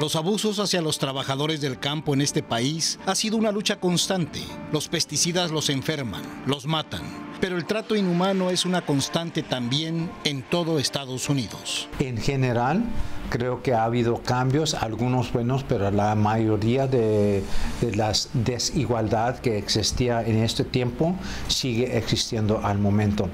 Los abusos hacia los trabajadores del campo en este país ha sido una lucha constante. Los pesticidas los enferman, los matan, pero el trato inhumano es una constante también en todo Estados Unidos. En general, creo que ha habido cambios, algunos buenos, pero la mayoría de, de la desigualdad que existía en este tiempo sigue existiendo al momento.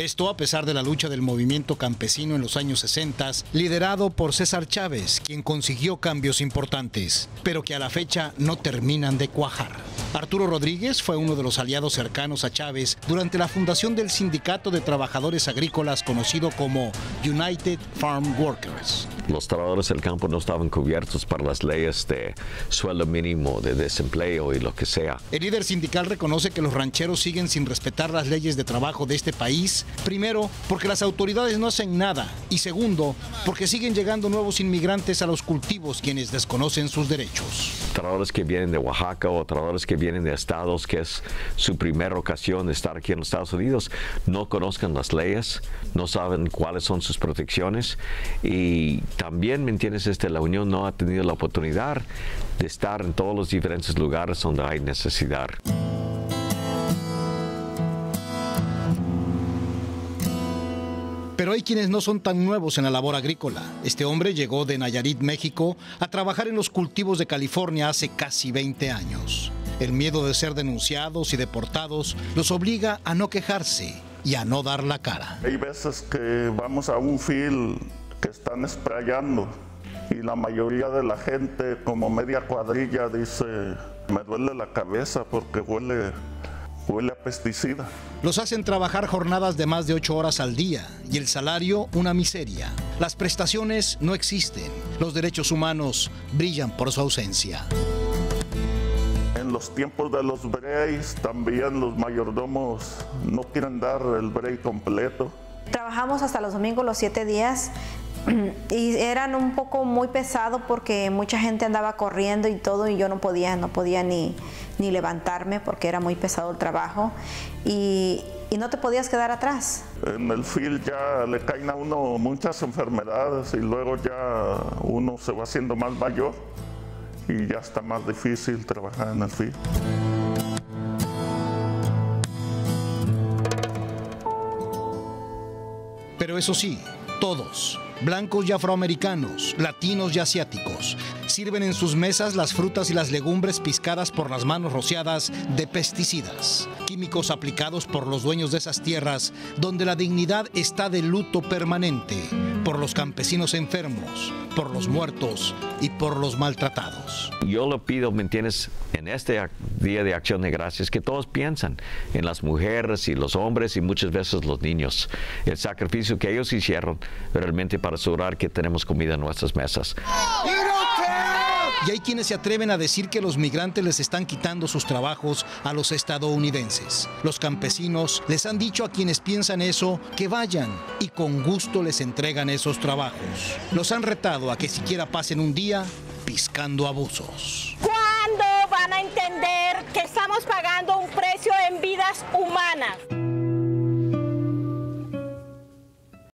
Esto a pesar de la lucha del movimiento campesino en los años 60, liderado por César Chávez, quien consiguió cambios importantes, pero que a la fecha no terminan de cuajar. Arturo Rodríguez fue uno de los aliados cercanos a Chávez durante la fundación del Sindicato de Trabajadores Agrícolas conocido como United Farm Workers. Los trabajadores del campo no estaban cubiertos por las leyes de sueldo mínimo, de desempleo y lo que sea. El líder sindical reconoce que los rancheros siguen sin respetar las leyes de trabajo de este país, primero porque las autoridades no hacen nada y segundo porque siguen llegando nuevos inmigrantes a los cultivos quienes desconocen sus derechos. Trabajadores que vienen de Oaxaca o trabajadores que vienen de estados que es su primera ocasión de estar aquí en los Estados Unidos no conozcan las leyes, no saben cuáles son sus protecciones y también, ¿me entiendes? Este, la Unión no ha tenido la oportunidad de estar en todos los diferentes lugares donde hay necesidad. Pero hay quienes no son tan nuevos en la labor agrícola. Este hombre llegó de Nayarit, México, a trabajar en los cultivos de California hace casi 20 años. El miedo de ser denunciados y deportados los obliga a no quejarse y a no dar la cara. Hay veces que vamos a un field que están sprayando y la mayoría de la gente, como media cuadrilla, dice, me duele la cabeza porque huele, huele a pesticida. Los hacen trabajar jornadas de más de ocho horas al día y el salario una miseria. Las prestaciones no existen. Los derechos humanos brillan por su ausencia. En los tiempos de los breaks también los mayordomos no quieren dar el break completo. Trabajamos hasta los domingos los siete días y eran un poco muy pesado porque mucha gente andaba corriendo y todo y yo no podía, no podía ni, ni levantarme porque era muy pesado el trabajo y, y, no te podías quedar atrás. En el field ya le caen a uno muchas enfermedades y luego ya uno se va haciendo más mayor y ya está más difícil trabajar en el field. Pero eso sí, todos, blancos y afroamericanos, latinos y asiáticos, sirven en sus mesas las frutas y las legumbres piscadas por las manos rociadas de pesticidas, químicos aplicados por los dueños de esas tierras donde la dignidad está de luto permanente, por los campesinos enfermos, por los muertos y por los maltratados. Yo lo pido, ¿me entiendes? En este Día de Acción de Gracias, que todos piensan en las mujeres y los hombres y muchas veces los niños, el sacrificio que ellos hicieron realmente para asegurar que tenemos comida en nuestras mesas. Y hay quienes se atreven a decir que los migrantes les están quitando sus trabajos a los estadounidenses. Los campesinos les han dicho a quienes piensan eso que vayan y con gusto les entregan esos trabajos. Los han retado a que siquiera pasen un día piscando abusos. ¿Cuándo van a entender que estamos pagando un precio en vidas humanas?